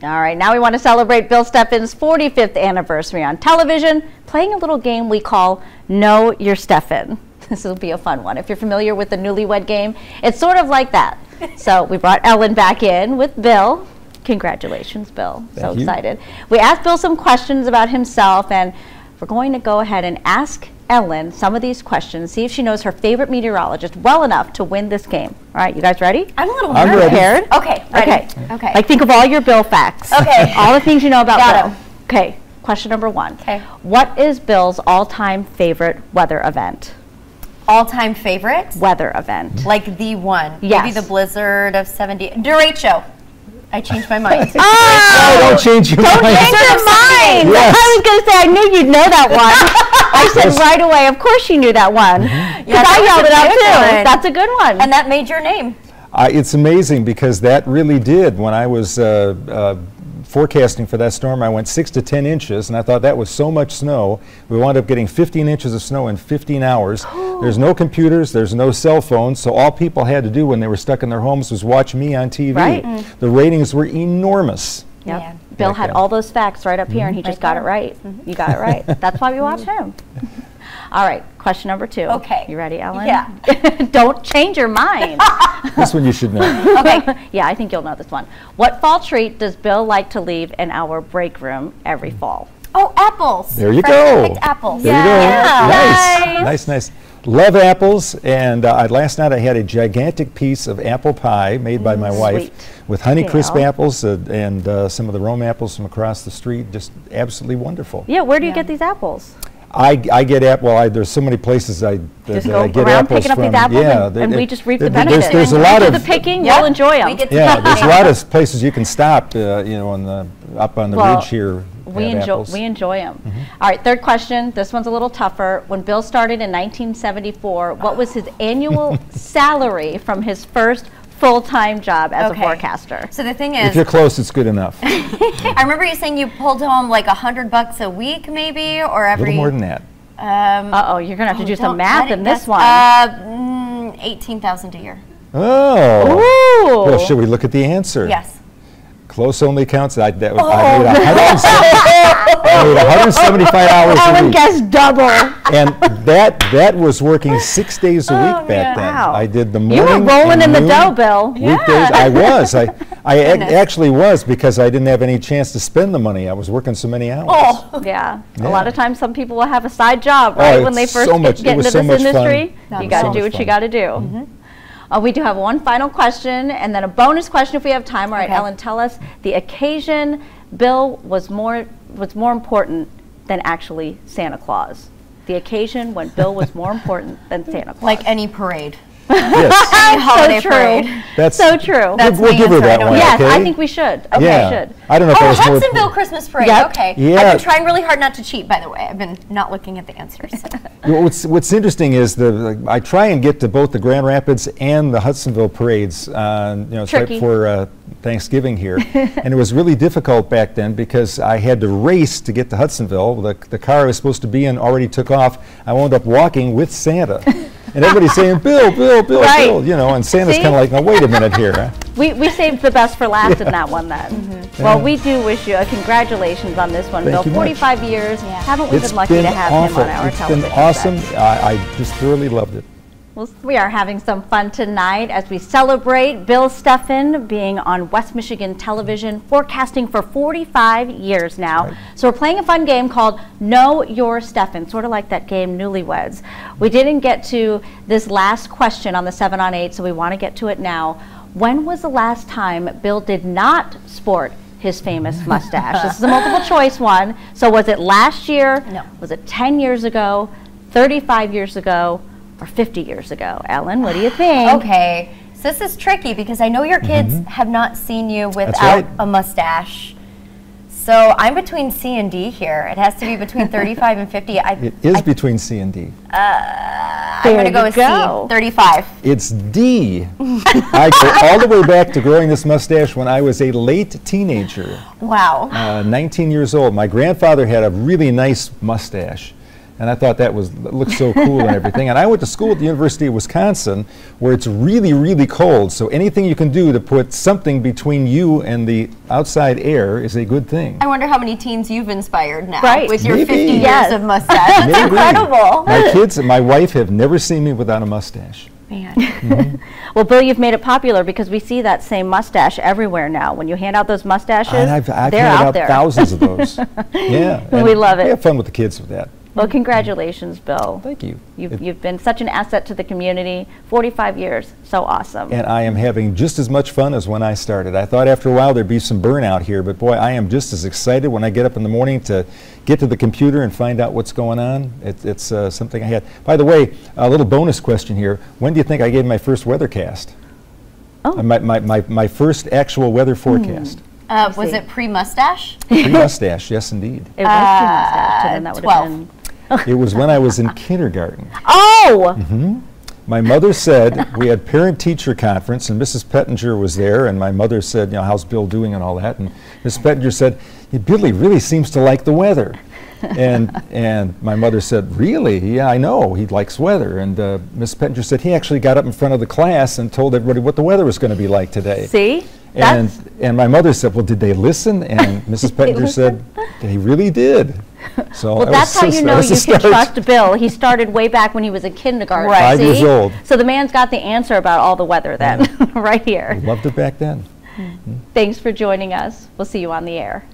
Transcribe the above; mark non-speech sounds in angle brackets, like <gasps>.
All right, now we want to celebrate Bill Steffen's 45th anniversary on television, playing a little game we call Know Your Steffen. <laughs> This will be a fun one. If you're familiar with the newlywed game, it's sort of like that. <laughs> so we brought Ellen back in with Bill. Congratulations, Bill. Thank so you. excited. We asked Bill some questions about himself, and we're going to go ahead and ask Ellen some of these questions, see if she knows her favorite meteorologist well enough to win this game. All right, you guys ready? I'm a little nervous. I'm nervous. ready. Prepared? Okay, ready. Okay. Okay. Like think of all your Bill facts. Okay. <laughs> all the things you know about Got Bill. 'em. Okay. Question number one. Okay. What is Bill's all-time favorite weather event? All-time favorite? Weather event. Like the one. Maybe the blizzard of 70. Derecho. I changed my mind. <laughs> Oh, don't change your mind. Don't change your mind. Yes. I was going to say I knew you'd know that one. <laughs> I said right away. Of course you knew that one. Because Yeah, I yelled it out good too. one. That's a good one. and that made your name. Uh, it's amazing because that really did. When I was uh, uh, forecasting for that storm, I went six to 10 inches, and I thought that was so much snow. We wound up getting 15 inches of snow in 15 hours. <gasps> There's no computers, there's no cell phones, so all people had to do when they were stuck in their homes was watch me on TV. Right. The ratings were enormous. Yep. Yeah. Bill had all those facts right up here, and he mm-hmm. just got it right. Mm-hmm. You got it right. <laughs> That's why we watch him. <laughs> All right, question number two. Okay. You ready, Ellen? Yeah. <laughs> Don't change your mind. this one you should know. Okay. yeah, I think you'll know this one. What fall treat does Bill like to leave in our break room every fall? Oh, apples. There you Freshly go. picked apples. There you go. Yeah. Nice, nice, nice. Love apples, and uh, last night I had a gigantic piece of apple pie made by my wife Sweet. with honey crisp Gail. apples uh, and uh, some of the Rome apples from across the street. Just absolutely wonderful. Yeah, where do you Yeah. get these apples? I, I get apple. I, there's so many places I that, Just that go I get around apples picking up from. these apples, yeah, and, they- and they- we just reap the benefits. There's, there's a You lot do of the picking, Yeah, we'll enjoy them. we get yeah. pick There's a lot of places you can stop. Uh, you know, on the up on the Well, ridge here. We have enjoy, apples. we enjoy them. Mm-hmm. All right, third question. This one's a little tougher. When Bill started in 1974, what was his annual <laughs> salary from his first full-time job as Okay. a forecaster? So the thing is, If you're close, it's good enough. <laughs> I remember you saying you pulled home like a hundred bucks a week, maybe, or every. A little more than that. Um, Uh-oh, you're going to have to do some math in this one. Uh, mm, eighteen thousand a year. Oh. Ooh. Well, should we look at the answer? Yes. Close only counts. I, that, Oh. I, made 170 175 <laughs> hours a Ellen week. guessed double. And that that was working six days a oh, week back then. Oh, Wow. I did the morning. You were rolling in the dough, Bill. Weekdays, I was. I, I <laughs> ac- actually was because I didn't have any chance to spend the money. I was working so many hours. Oh. Yeah. A lot of times some people will have a side job, Oh, right? when they first so get, much- it get into so this much fun. industry. You got to so do much what you got to do. Uh, we do have one final question and then a bonus question if we have time. All right, Okay. Ellen, tell us the occasion Bill was more was more important than actually Santa Claus. The occasion when Bill was more important than Santa Claus. Like any parade. Yes. <laughs> Holiday so true. parade. That's so true. That's we'll my give her that one. know. yes, I think we should. Okay, yeah. we should. I don't know if Oh, it was more. Hudsonville Christmas parade. Yep. Okay. Yeah. I've been trying really hard not to cheat, by the way. I've been not looking at the answers. <laughs> What's, what's interesting is the like, I try and get to both the Grand Rapids and the Hudsonville parades. Uh, you know, it's right Tricky. before uh, Thanksgiving here, <laughs> and it was really difficult back then because I had to race to get to Hudsonville. The, the car I was supposed to be in already took off. I wound up walking with Santa, and everybody's saying, "Bill, Bill, Bill, Right. Bill," you know, and Santa's kind of like, "Now wait a minute here." We, we saved the best for last in that one then. Mm-hmm. Well, we do wish you a congratulations on this one, Thank Bill. you much. 45 years. Haven't we It's been lucky been to have awful. him on our It's television been awesome. I, I just thoroughly loved it. Well, we are having some fun tonight as we celebrate Bill Steffen being on West Michigan television, forecasting for 45 years now. Right. So we're playing a fun game called Know Your Steffen, sort of like that game Newlyweds. We didn't get to this last question on the 7 on 8, so we want to get to it now. When was the last time Bill did not sport his famous <laughs> mustache? this is a multiple choice one. So was it last year? No. Was it 10 years ago, 35 years ago, or 50 years ago? Ellen, what do you think? okay. So this is tricky because I know your kids have not seen you without right. a mustache. So I'm between C and D here. It has to be between <laughs> 35 and 50. I, It is I, between C and D. I'm going to go with go. C, 35. It's D. <laughs> I go all the way back to growing this mustache when I was a late teenager, Wow. uh, 19 years old. My grandfather had a really nice mustache, And I thought that was looked so cool and everything. And I went to school at the University of Wisconsin, where it's really, really cold. So anything you can do to put something between you and the outside air is a good thing. I wonder how many teens you've inspired now Right. with your Maybe. 50 years Yes. of mustache. That's Maybe. incredible. My kids and my wife have never seen me without a mustache. Man. Mm-hmm. <laughs> Well, Bill, you've made it popular because we see that same mustache everywhere now. When you hand out those mustaches, And I've, I've they're out out there. thousands of those. <laughs> yeah. and We love it. We have fun with the kids with that. Well, congratulations, Bill. Thank you. You've, It- you've been such an asset to the community. 45 years, so awesome. and I am having just as much fun as when I started. I thought after a while there'd be some burnout here, but boy, I am just as excited when I get up in the morning to get to the computer and find out what's going on. It, it's uh, something I had. By the way, a little bonus question here. When do you think I gave my first weathercast? Oh. Uh, My, my, my, my first actual weather forecast. Uh, was see. it pre-mustache? Pre-mustache, yes indeed. it was pre-mustache, so then that would have 12. been. It was when I was in kindergarten. Oh! My mother said, we had parent-teacher conference, and Mrs. Pettinger was there, and my mother said, you know, how's Bill doing and all that, and Mrs. Pettinger said, "Yeah, Billy really seems to like the weather. and, and my mother said, really? Yeah, I know, he likes weather. And uh, Mrs. Pettinger said, he actually got up in front of the class and told everybody what the weather was going to be like today. See? And, and my mother said, well, did they listen? And Mrs. <laughs> Pettinger said, they really did. So well, that's how you know you can trust Bill. He started way back when he was in kindergarten. Right. Five years old. So the man's got the answer about all the weather then, <laughs> right here. Loved it back then. Hmm. Thanks for joining us. We'll see you on the air.